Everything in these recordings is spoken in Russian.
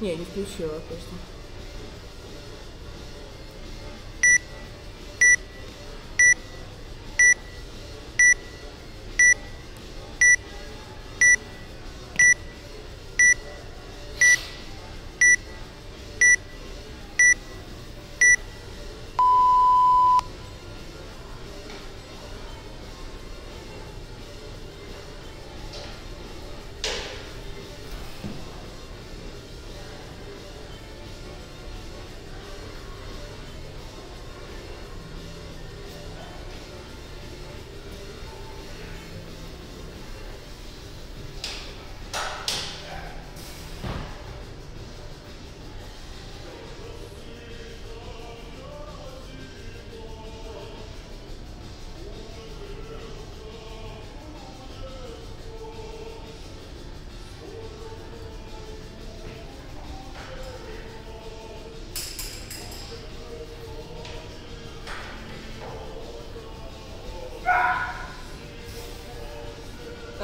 Не, не включила точно.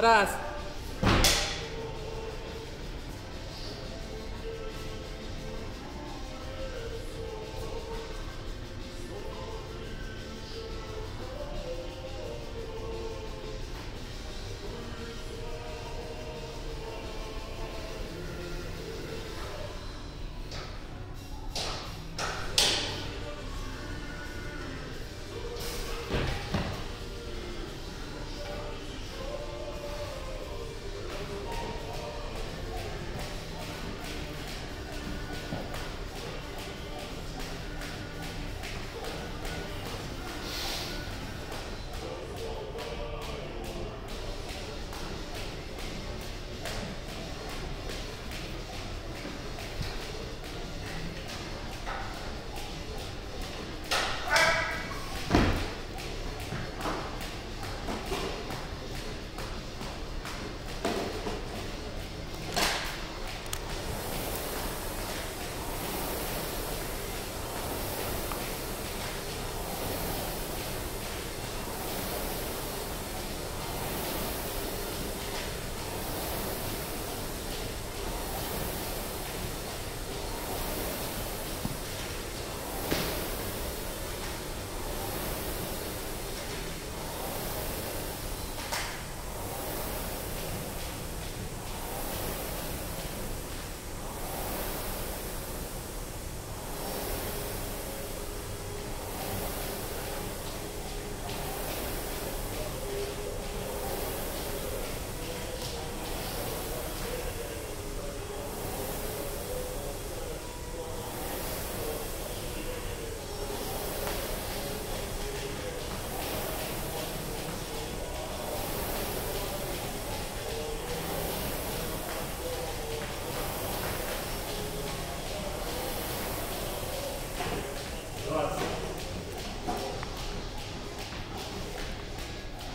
Раз.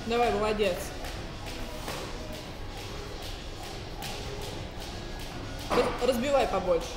Давай, молодец. Раз- Разбивай побольше.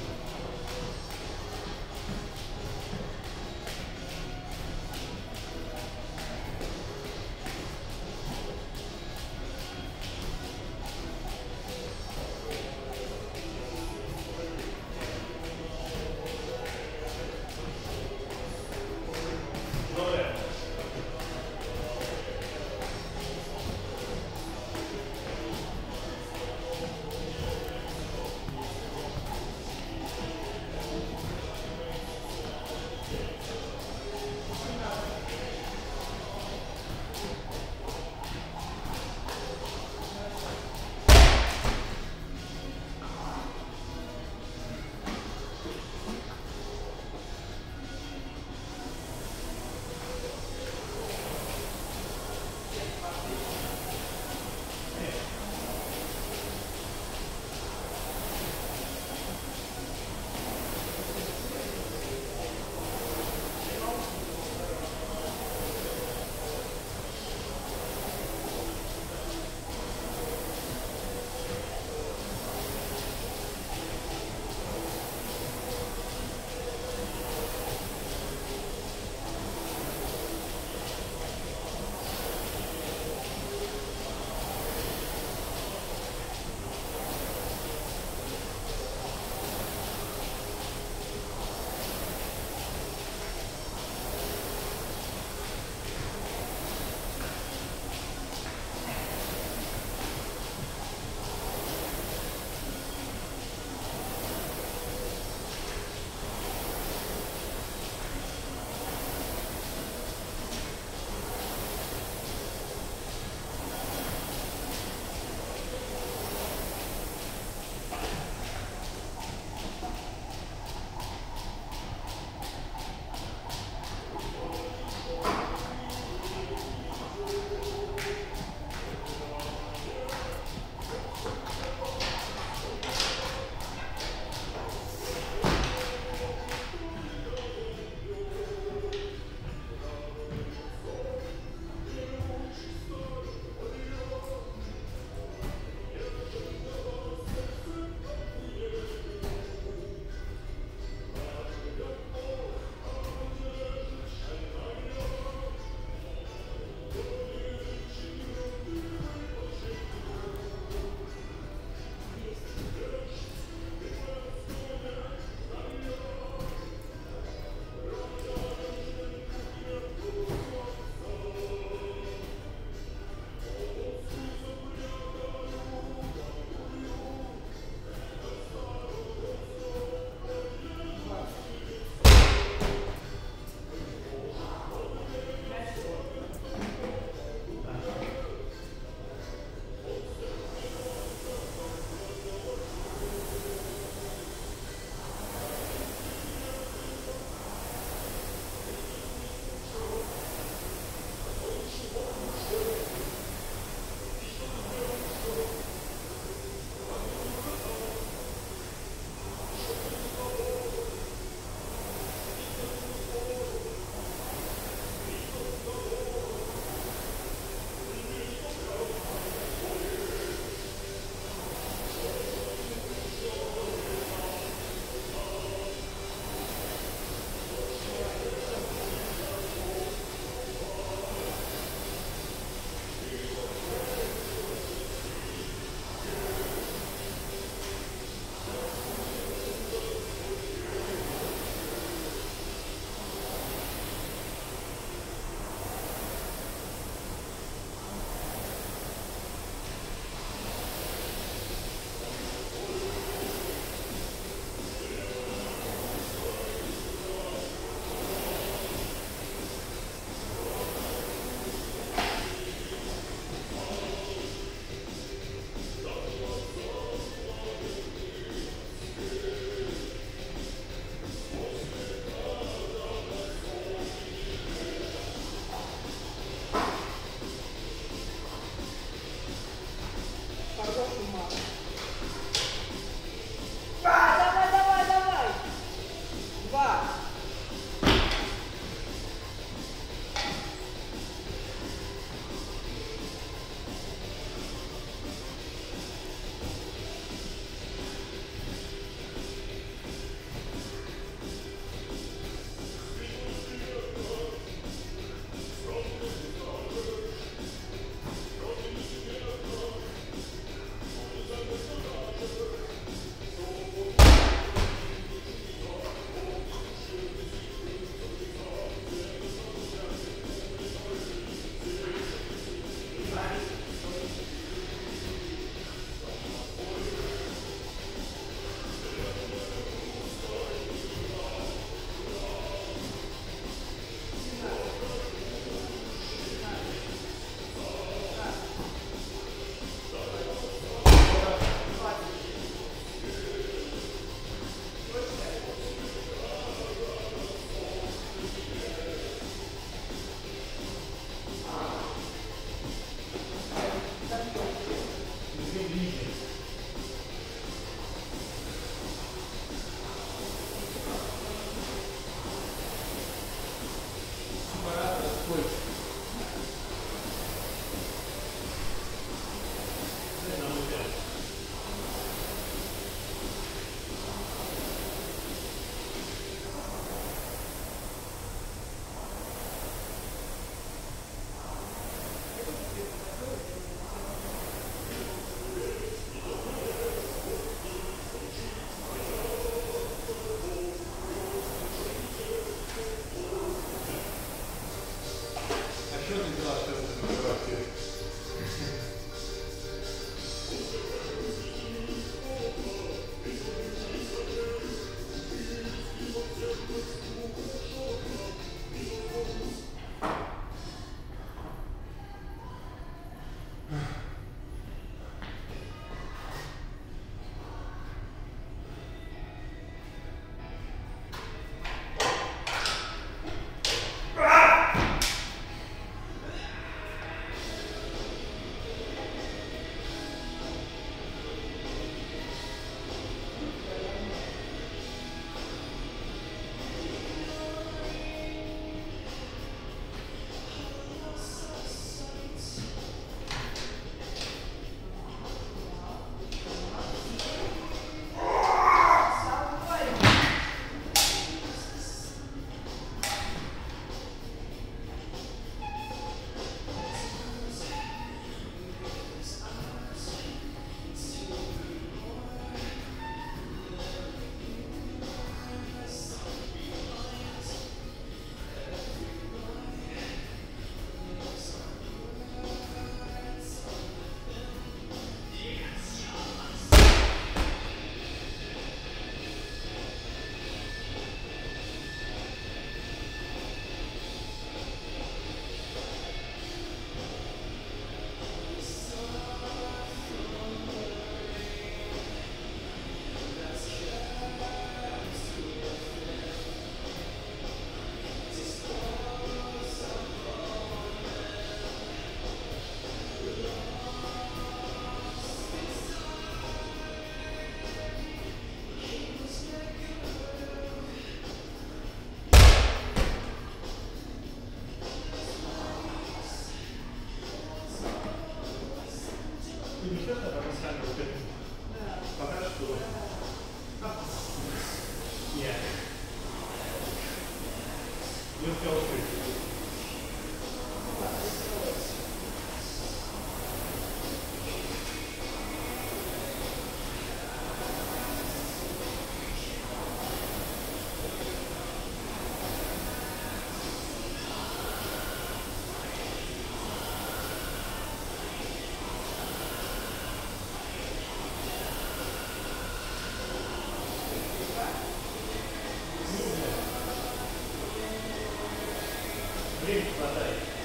Obrigado, Matheus.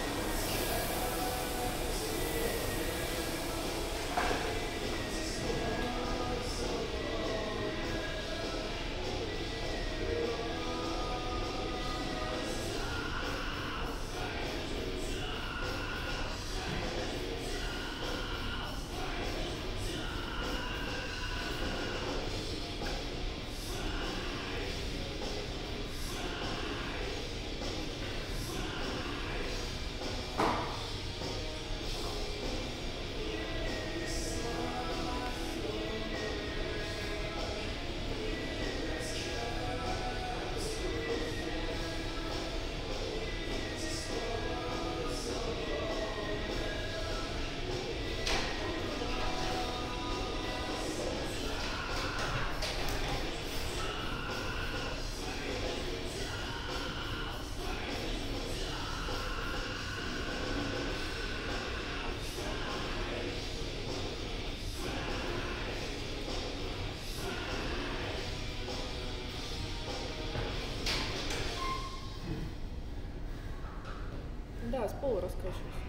С пола раскачиваюсь.